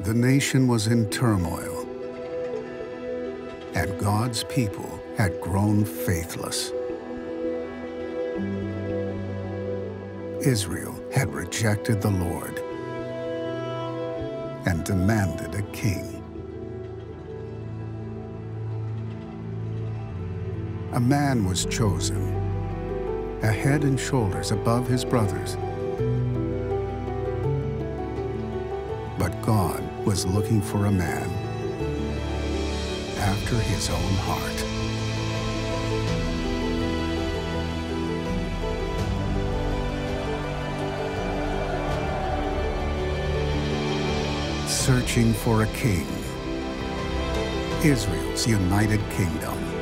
The nation was in turmoil, and God's people had grown faithless. Israel had rejected the Lord and demanded a king. A man was chosen, a head and shoulders above his brothers. But God was looking for a man after his own heart. Searching for a king. Israel's united kingdom.